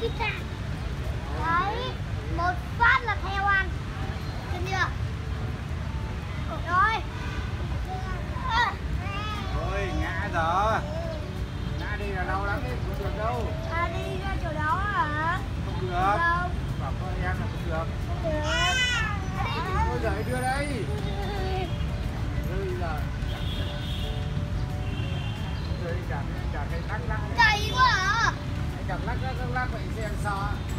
pizza đấy một phát là theo ăn. Được chưa? Rồi. Ôi ngã rồi ngã đi là đâu lắm đấy không được đâu. À đi ra chỗ đó hả? Không được. Bảo con em là không được. Không được. Bây giờ đưa đây. 你几点？